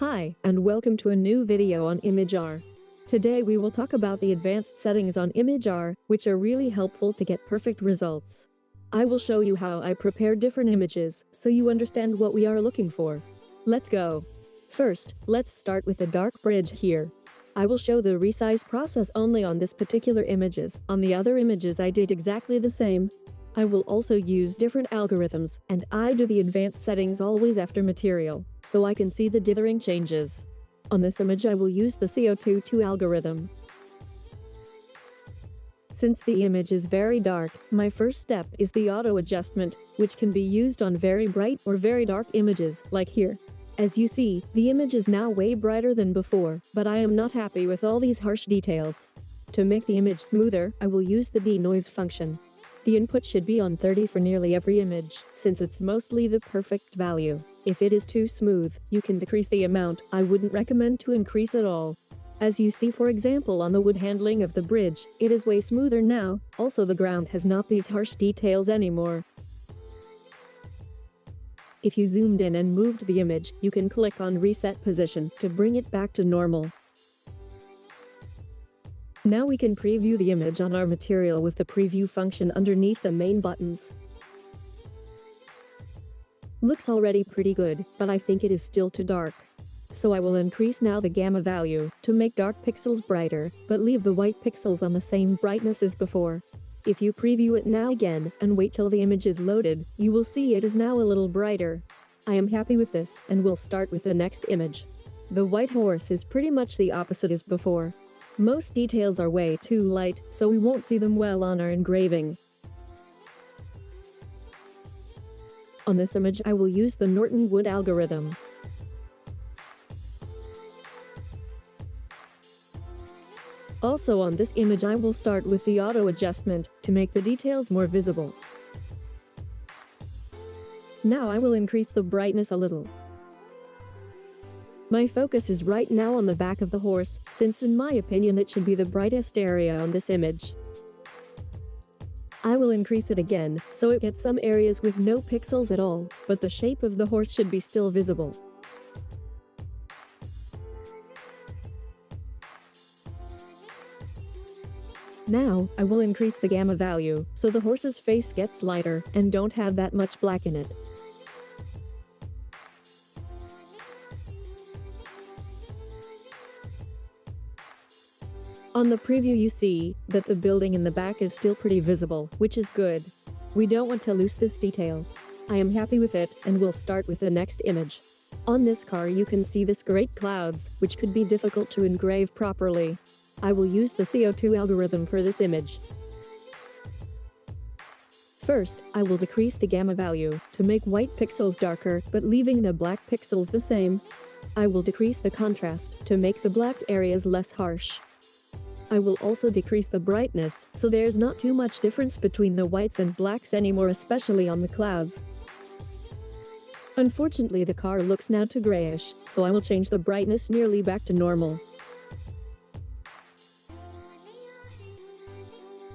Hi, and welcome to a new video on ImagR. Today we will talk about the advanced settings on ImagR, which are really helpful to get perfect results. I will show you how I prepare different images, so you understand what we are looking for. Let's go. First, let's start with the dark bridge here. I will show the resize process only on this particular images, on the other images I did exactly the same. I will also use different algorithms, and I do the advanced settings always after material, so I can see the dithering changes. On this image I will use the CO22 algorithm. Since the image is very dark, my first step is the auto adjustment, which can be used on very bright or very dark images, like here. As you see, the image is now way brighter than before, but I am not happy with all these harsh details. To make the image smoother, I will use the denoise function. The input should be on 30 for nearly every image, since it's mostly the perfect value. If it is too smooth, you can decrease the amount, I wouldn't recommend to increase at all. As you see for example on the wood handling of the bridge, it is way smoother now, also the ground has not these harsh details anymore. If you zoomed in and moved the image, you can click on reset position to bring it back to normal. Now we can preview the image on our material with the preview function underneath the main buttons. Looks already pretty good, but I think it is still too dark. So I will increase now the gamma value to make dark pixels brighter, but leave the white pixels on the same brightness as before. If you preview it now again and wait till the image is loaded, you will see it is now a little brighter. I am happy with this and will start with the next image. The white horse is pretty much the opposite as before. Most details are way too light, so we won't see them well on our engraving. On this image I will use the Norton Wood algorithm. Also on this image I will start with the auto adjustment to make the details more visible. Now I will increase the brightness a little. My focus is right now on the back of the horse, since in my opinion it should be the brightest area on this image. I will increase it again, so it gets some areas with no pixels at all, but the shape of the horse should be still visible. Now, I will increase the gamma value, so the horse's face gets lighter and don't have that much black in it. On the preview you see that the building in the back is still pretty visible, which is good. We don't want to lose this detail. I am happy with it and we'll start with the next image. On this car you can see this great clouds, which could be difficult to engrave properly. I will use the CO2 algorithm for this image. First, I will decrease the gamma value to make white pixels darker but leaving the black pixels the same. I will decrease the contrast to make the black areas less harsh. I will also decrease the brightness, so there's not too much difference between the whites and blacks anymore especially on the clouds. Unfortunately the car looks now too grayish, so I will change the brightness nearly back to normal.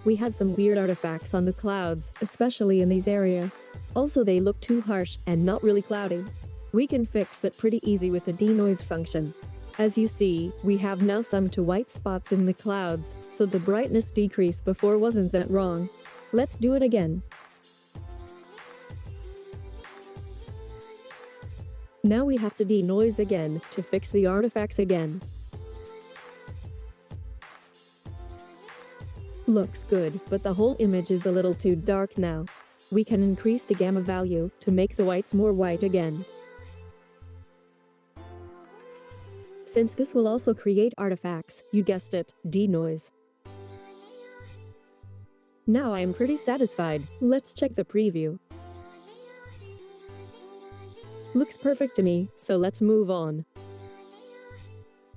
We have some weird artifacts on the clouds, especially in these area. Also they look too harsh and not really cloudy. We can fix that pretty easy with the denoise function. As you see, we have now some to white spots in the clouds, so the brightness decrease before wasn't that wrong. Let's do it again. Now we have to denoise again to fix the artifacts again. Looks good, but the whole image is a little too dark now. We can increase the gamma value to make the whites more white again. Since this will also create artifacts, you guessed it, denoise. Now I am pretty satisfied, let's check the preview. Looks perfect to me, so let's move on.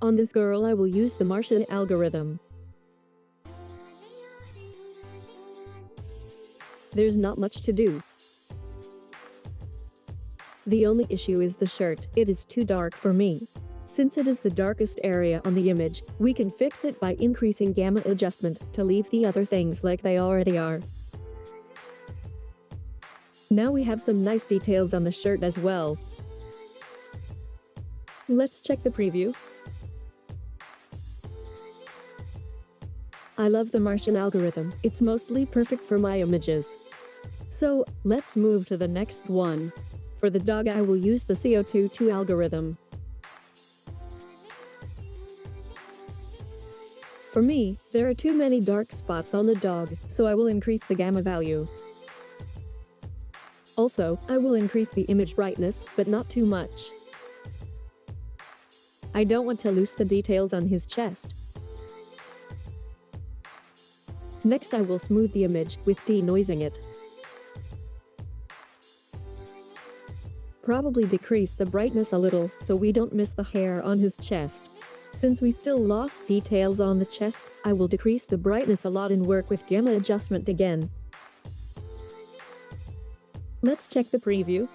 On this girl I will use the Martian algorithm. There's not much to do. The only issue is the shirt, it is too dark for me. Since it is the darkest area on the image, we can fix it by increasing gamma adjustment to leave the other things like they already are. Now we have some nice details on the shirt as well. Let's check the preview. I love the Martian algorithm, it's mostly perfect for my images. So, let's move to the next one. For the dog I will use the CO22 algorithm. For me, there are too many dark spots on the dog, so I will increase the gamma value. Also, I will increase the image brightness, but not too much. I don't want to lose the details on his chest. Next I will smooth the image with denoising it. Probably decrease the brightness a little so we don't miss the hair on his chest. Since we still lost details on the chest, I will decrease the brightness a lot and work with gamma adjustment again. Let's check the preview.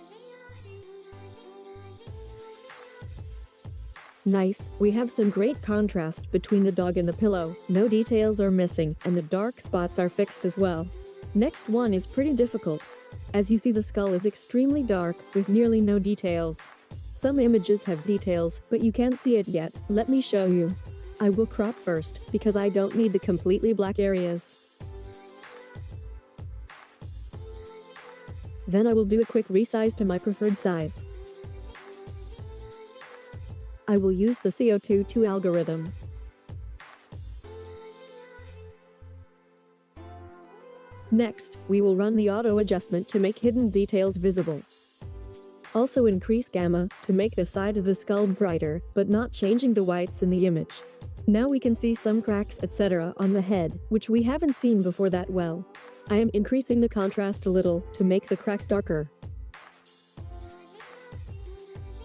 Nice, we have some great contrast between the dog and the pillow, no details are missing, and the dark spots are fixed as well. Next one is pretty difficult. As you see the skull is extremely dark, with nearly no details. Some images have details, but you can't see it yet, let me show you. I will crop first, because I don't need the completely black areas. Then I will do a quick resize to my preferred size. I will use the CO22 algorithm. Next, we will run the auto adjustment to make hidden details visible. Also increase gamma to make the side of the skull brighter, but not changing the whites in the image. Now we can see some cracks etc. on the head, which we haven't seen before that well. I am increasing the contrast a little to make the cracks darker.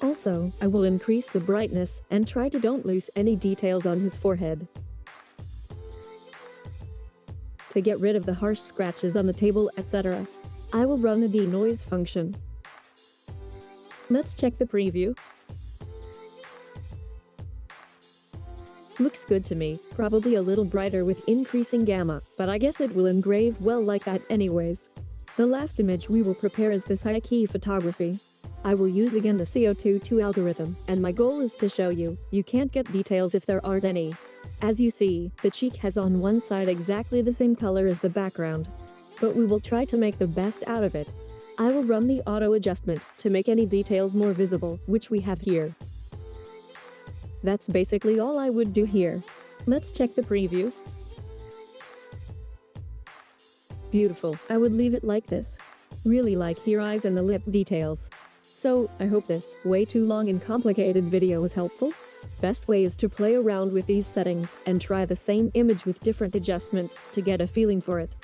Also, I will increase the brightness and try to don't lose any details on his forehead. To get rid of the harsh scratches on the table etc. I will run the denoise function. Let's check the preview. Looks good to me, probably a little brighter with increasing gamma, but I guess it will engrave well like that anyways. The last image we will prepare is this high key photography. I will use again the CO22 algorithm, and my goal is to show you, you can't get details if there aren't any. As you see, the cheek has on one side exactly the same color as the background. But we will try to make the best out of it, I will run the auto adjustment to make any details more visible, which we have here. That's basically all I would do here. Let's check the preview. Beautiful, I would leave it like this. Really like here eyes and the lip details. So, I hope this way too long and complicated video was helpful. Best way is to play around with these settings and try the same image with different adjustments to get a feeling for it.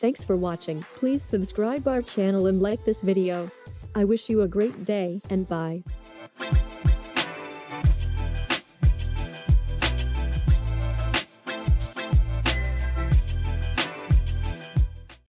Thanks for watching. Please subscribe our channel and like this video. I wish you a great day and bye.